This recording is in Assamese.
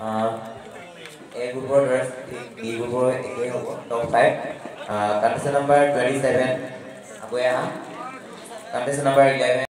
এ গ্ৰুপৰ দৰে বি গ্ৰুপৰ একেই হ'ব top five contest number twenty seven আকৌ আহা। Contest number eleven